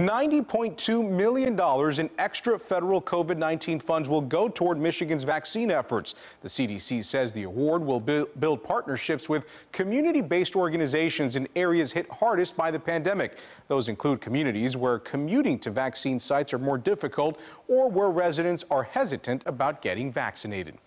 $90.2 million in extra federal COVID 19 funds will go toward Michigan's vaccine efforts. The CDC says the award will build partnerships with community based organizations in areas hit hardest by the pandemic. Those include communities where commuting to vaccine sites are more difficult or where residents are hesitant about getting vaccinated.